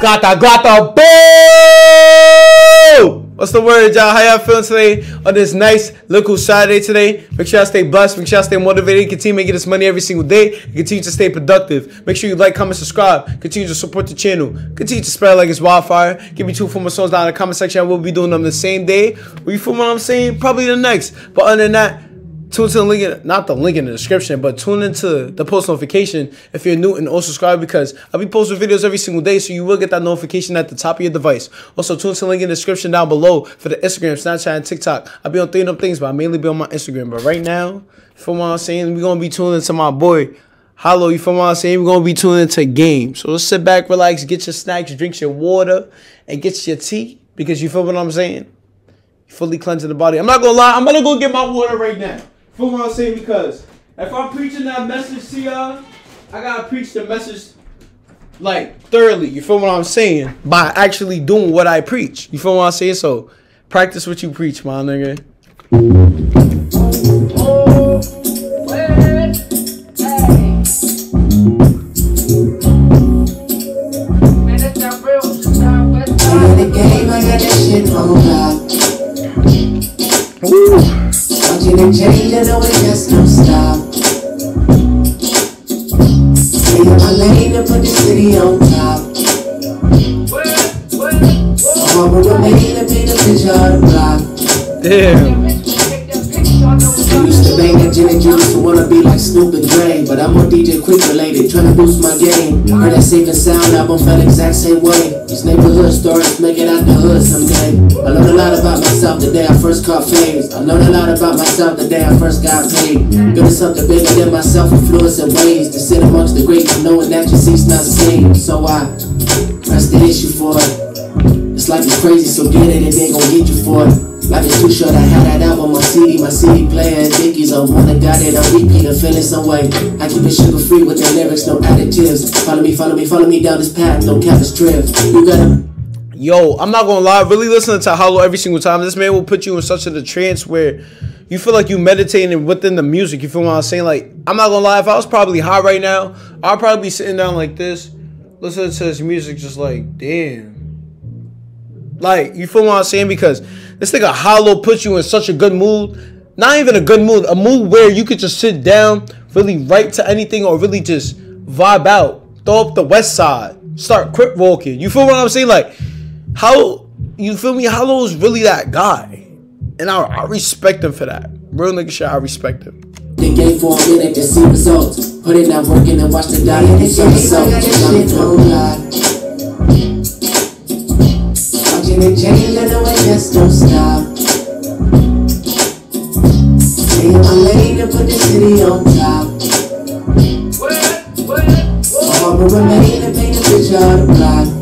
Gata, gata, boo! What's the word, y'all? How y'all feeling today on this nice little Saturday today? Make sure y'all stay blessed. Make sure y'all stay motivated. Continue making this money every single day. Continue to stay productive. Make sure you like, comment, subscribe. Continue to support the channel. Continue to spread like it's wildfire. Give me two more songs down in the comment section. I will be doing them the same day. Or you feel what I'm saying? Probably the next. But other than that, tune to the link, in, not the link in the description, but tune into the post notification if you're new and also subscribe because I'll be posting videos every single day, so you will get that notification at the top of your device. Also, tune to the link in the description down below for the Instagram, Snapchat, and TikTok. I'll be on three of them things, but I mainly be on my Instagram. But right now, from what I'm saying, we're gonna be tuning to my boy. Hollow, you from what I'm saying? We're gonna be tuning into games. So let's sit back, relax, get your snacks, drink your water, and get your tea. Because you feel what I'm saying? Fully cleansing the body. I'm not gonna lie, I'm gonna go get my water right now. For what I'm saying, because if I'm preaching that message to y'all, I gotta preach the message like thoroughly. You feel what I'm saying? By actually doing what I preach. You feel what I'm saying? So practice what you preach, my nigga. on Watching it change, know it just don't stop. Stay in my lane and put the city on top. All will remain and be the picture of the block. Damn. I used to bang gin and juice to wanna be like Snoop and but I'm more DJ Quik related, trying to boost my game. Heard that Safe and Sound album felt exact same way. These neighborhood stories make it out the hood someday. I learned a lot about myself the day I first caught phase. I learned a lot about myself the day I first got paid. Building something bigger than myself, influence and ways to sit amongst the greats, knowing that your seat's not safe. So I press the issue for it. It's like it's crazy, so get it and they gon' get you for it. Life is too short, I had that album CD, my CD player Dickies. I wanna got it on repeat and feeling some way. I keep it sugar free with the lyrics, no additives. Follow me, follow me, follow me down this path, no cabbage trips. You gotta Yo, I'm not gonna lie, really listening to Hollow every single time. This man will put you in such a trance where you feel like you meditating within the music. You feel what I'm saying? Like, I'm not gonna lie, if I was probably high right now, I'd probably be sitting down like this, listening to his music, just like, damn. Like, you feel what I'm saying? Because this nigga Hollow puts you in such a good mood. Not even a good mood, a mood where you could just sit down, really write to anything, or really just vibe out. Throw up the west side. Start quick walking. You feel what I'm saying? Like, how you feel me? Hollow is really that guy. And I, I respect him for that. Real nigga shit, I respect him. The game for a minute to see results. Put in that work in and watch the dollar and show myself. Change, I know just don't stop. Stay in my lane and put the city on top. All will remain and paint a picture of the block.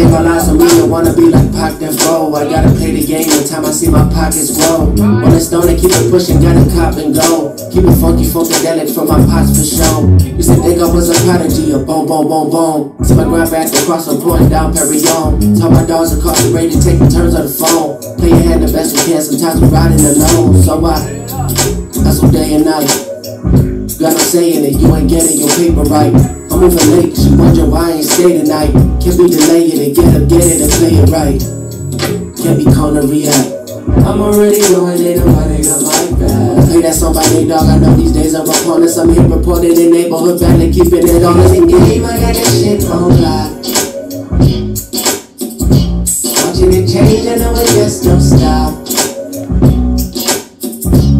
Bang my lies on me and wanna be like Pac and Bo. I gotta play the game the time I see my pockets grow. When it's done, keep it pushing, gotta cop and go. Keep it funky, funkadelic for my pots for show. Used to think I was a prodigy, a boom, boom, boom, boom. So I grab back across the point Dom Perignon. Tell my dogs incarcerated, taking turns on the phone. Play your hand the best we can, sometimes we riding alone. So I hustle day and night. Got no saying it, you ain't getting your paper right. I'm late, she wonder why I ain't stay tonight. Can't be delaying it, get up, get it, and play it right. Can't be calling to react. I'm already knowing nobody got my back. Play that song by Nate Dogg, I know these days are upon us. I'm here reported in neighborhood badly, keeping it on us. In game, I got that shit on lock. Watching it change, I know it just don't stop.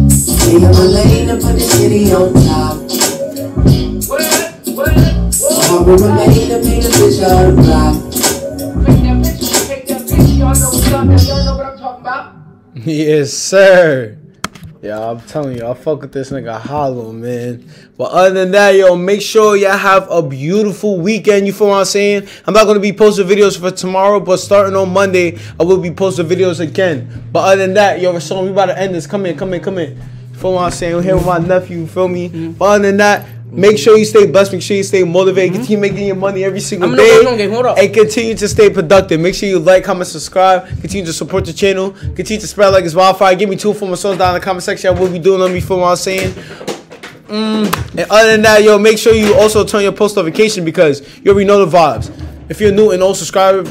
Stay in my lane and put the city on top. All will remain and paint a picture of the. Yes, sir. Yeah, I'm telling you, I fuck with this nigga Hollow, man. But other than that, yo, make sure y'all have a beautiful weekend. You feel what I'm saying? I'm not gonna be posting videos for tomorrow, but starting on Monday, I will be posting videos again. But other than that, yo, so we about to end this. Come in, come in, come in. You feel what I'm saying? I'm here with my nephew, you feel me? But other than that, Make sure you stay blessed. Make sure you stay motivated. Continue making your money every single I'm day. Game, hold up. And continue to stay productive. Make sure you like, comment, subscribe. Continue to support the channel. Continue to spread like it's wildfire. Give me two former songs down in the comment section. I will be doing them. You feel what I'm saying? Mm. And other than that, yo, make sure you also turn your post notification because you already know the vibes. If you're new and old subscriber,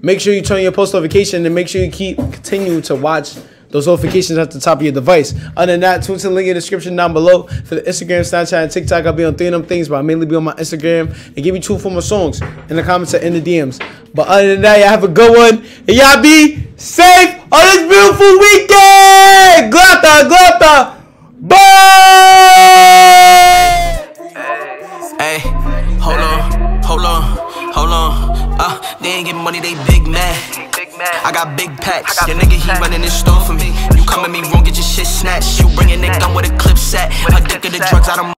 make sure you turn your post notification and make sure you keep continue to watch those notifications at the top of your device. Other than that, tune to the link in the description down below for the Instagram, Snapchat, and TikTok. I'll be on three of them things, but I'll mainly be on my Instagram and give me two for my songs in the comments or in the DMs. But other than that, y'all have a good one. And y'all be safe on this beautiful weekend. Glata, glata. Bye. Hey, hold on, hold on, hold on. Uh, they ain't getting money, they big mad. I got big packs. Your nigga, he running this store for me. You come at me wrong, get your shit snatched. You bringing Nick done with a clip set. Addicted to drugs, I don't.